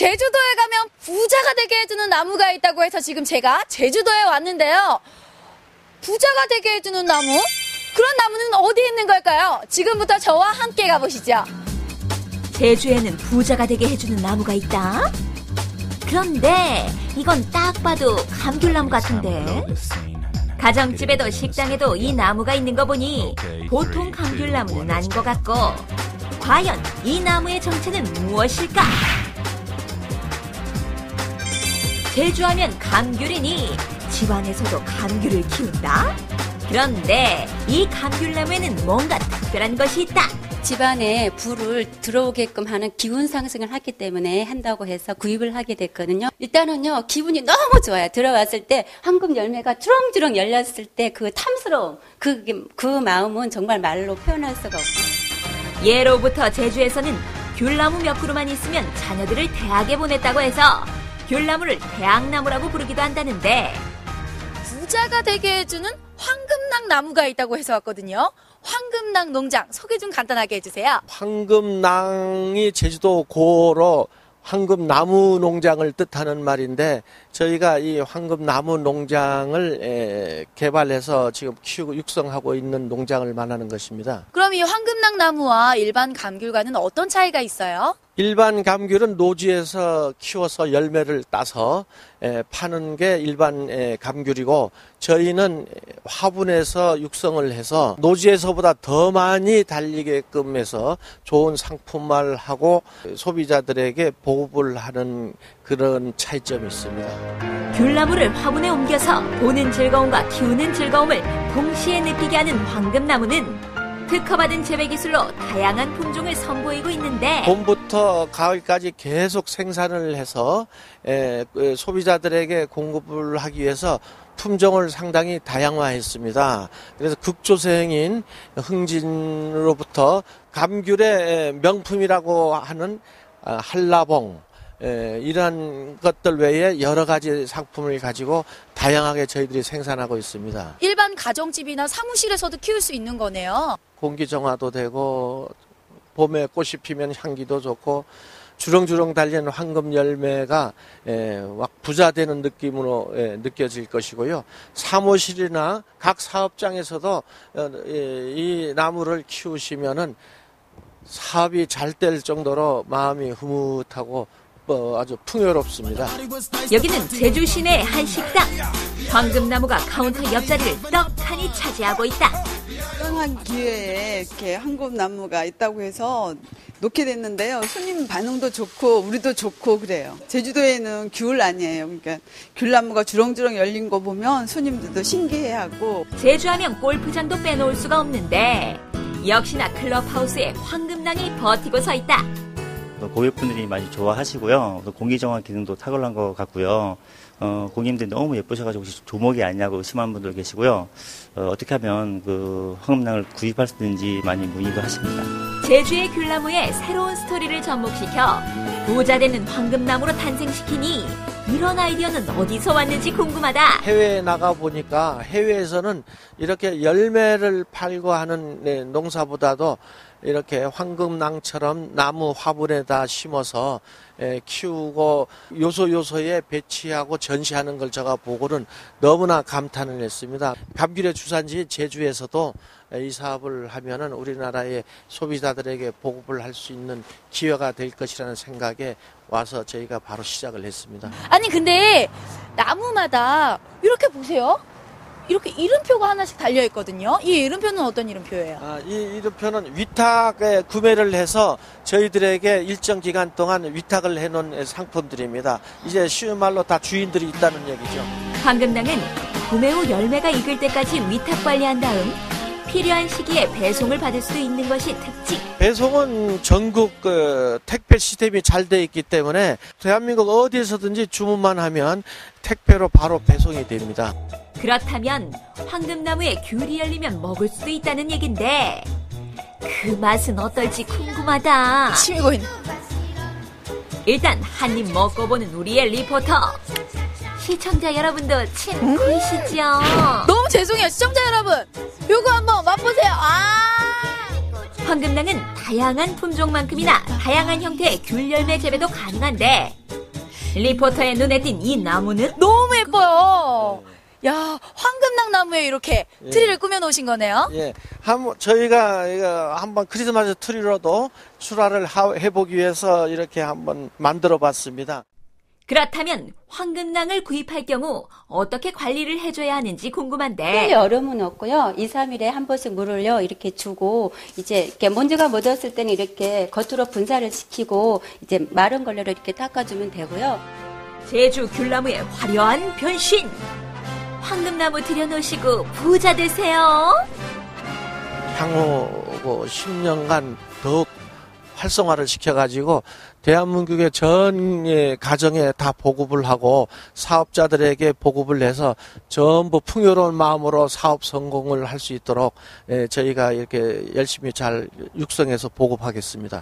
제주도에 가면 부자가 되게 해주는 나무가 있다고 해서 지금 제가 제주도에 왔는데요. 부자가 되게 해주는 나무? 그런 나무는 어디에 있는 걸까요? 지금부터 저와 함께 가보시죠. 제주에는 부자가 되게 해주는 나무가 있다? 그런데 이건 딱 봐도 감귤나무 같은데? 가정집에도 식당에도 이 나무가 있는 거 보니 보통 감귤나무는 아닌 것 같고 과연 이 나무의 정체는 무엇일까? 제주하면 감귤이니 집안에서도 감귤을 키운다? 그런데 이 감귤나무에는 뭔가 특별한 것이 있다. 집안에 불을 들어오게끔 하는 기운 상승을 하기 때문에 한다고 해서 구입을 하게 됐거든요. 일단은요, 기분이 너무 좋아요. 들어왔을 때 황금 열매가 주렁주렁 열렸을 때 그 탐스러움, 그, 그 마음은 정말 말로 표현할 수가 없고. 예로부터 제주에서는 귤나무 몇 그루만 있으면 자녀들을 대학에 보냈다고 해서 귤나무를 대학나무라고 부르기도 한다는데 부자가 되게 해주는 황금낭 나무가 있다고 해서 왔거든요. 황금낭 농장 소개 좀 간단하게 해주세요. 황금낭이 제주도 고로 황금 나무 농장을 뜻하는 말인데 저희가 이 황금 나무 농장을 개발해서 지금 키우고 육성하고 있는 농장을 말하는 것입니다. 그럼 이 황금낭 나무와 일반 감귤과는 어떤 차이가 있어요? 일반 감귤은 노지에서 키워서 열매를 따서 파는 게 일반 감귤이고 저희는 화분에서 육성을 해서 노지에서보다 더 많이 달리게끔 해서 좋은 상품화하고 소비자들에게 보급을 하는 그런 차이점이 있습니다. 귤나무를 화분에 옮겨서 보는 즐거움과 키우는 즐거움을 동시에 느끼게 하는 황금나무는 특허받은 재배 기술로 다양한 품종을 선보이고 있는데 봄부터 가을까지 계속 생산을 해서 에, 그 소비자들에게 공급을 하기 위해서 품종을 상당히 다양화했습니다. 그래서 극조생인 흥진으로부터 감귤의 명품이라고 하는 아, 한라봉 에, 이러한 것들 외에 여러 가지 상품을 가지고 다양하게 저희들이 생산하고 있습니다. 일반 가정집이나 사무실에서도 키울 수 있는 거네요. 공기 정화도 되고 봄에 꽃이 피면 향기도 좋고 주렁주렁 달리는 황금 열매가 에, 부자 되는 느낌으로 에, 느껴질 것이고요. 사무실이나 각 사업장에서도 어, 에, 이 나무를 키우시면은 사업이 잘 될 정도로 마음이 흐뭇하고 어, 아주 풍요롭습니다. 여기는 제주 시내 한 식당. 황금나무가 카운터 옆자리를 떡하니 차지하고 있다. 특별한 기회에 이렇게 황금나무가 있다고 해서 놓게 됐는데요. 손님 반응도 좋고 우리도 좋고 그래요. 제주도에는 귤 아니에요. 그러니까 귤나무가 주렁주렁 열린 거 보면 손님들도 신기해하고 제주하면 골프장도 빼놓을 수가 없는데 역시나 클럽하우스에 황금낭이 버티고 서 있다. 고객분들이 많이 좋아하시고요. 공기정화 기능도 탁월한 것 같고요. 어, 고객님들이 너무 예쁘셔가지고 혹시 조목이 아니냐고 의심하는 분들 계시고요. 어, 떻게 하면 그 황금낭을 구입할 수 있는지 많이 문의도 하십니다. 제주의 귤나무에 새로운 스토리를 접목시켜 부자 되는 황금나무로 탄생시키니 이런 아이디어는 어디서 왔는지 궁금하다. 해외에 나가 보니까 해외에서는 이렇게 열매를 팔고 하는 네, 농사보다도 이렇게 황금낭처럼 나무 화분에다 심어서 키우고 요소 요소에 배치하고 전시하는 걸 제가 보고는 너무나 감탄을 했습니다. 감귤의 주산지 제주에서도 이 사업을 하면은 우리나라의 소비자들에게 보급을 할 수 있는 기회가 될 것이라는 생각에 와서 저희가 바로 시작을 했습니다. 아니 근데 나무마다 이렇게 보세요. 이렇게 이름표가 하나씩 달려 있거든요. 이 이름표는 어떤 이름표예요? 아, 이 이름표는 위탁에 구매를 해서 저희들에게 일정 기간 동안 위탁을 해놓은 상품들입니다. 이제 쉬운 말로 다 주인들이 있다는 얘기죠. 황금당은 구매 후 열매가 익을 때까지 위탁 관리한 다음 필요한 시기에 배송을 받을 수 있는 것이 특징. 배송은 전국 그 택배 시스템이 잘 돼 있기 때문에 대한민국 어디에서든지 주문만 하면 택배로 바로 배송이 됩니다. 그렇다면 황금나무에 귤이 열리면 먹을 수도 있다는 얘긴데 그 맛은 어떨지 궁금하다. 침이 고이네. 일단 한 입 먹고 보는 우리의 리포터. 시청자 여러분도 침 고이시죠? 너무 죄송해요 시청자 여러분. 요거 한번 맛보세요. 아. 황금낭은 다양한 품종만큼이나 다양한 형태의 귤 열매 재배도 가능한데 리포터의 눈에 띈 이 나무는 너무 예뻐요. 야, 황금낭 나무에 이렇게 트리를 꾸며 놓으신 거네요. 예, 한 저희가 이거 한번 크리스마스 트리로도 출하를 하- 해보기 위해서 이렇게 한번 만들어봤습니다. 그렇다면 황금낭을 구입할 경우 어떻게 관리를 해줘야 하는지 궁금한데 얼음은 없고요. 2, 3일에 한 번씩 물을요. 이렇게 주고 이제 이렇게 먼지가 묻었을 때는 이렇게 겉으로 분사를 시키고 이제 마른 걸레로 이렇게 닦아주면 되고요. 제주 귤나무의 화려한 변신 황금나무 들여놓으시고 부자 되세요. 향후 뭐 10년간 더욱 활성화를 시켜가지고 대한민국의 전 예, 가정에 다 보급을 하고 사업자들에게 보급을 해서 전부 풍요로운 마음으로 사업 성공을 할 수 있도록 예, 저희가 이렇게 열심히 잘 육성해서 보급하겠습니다.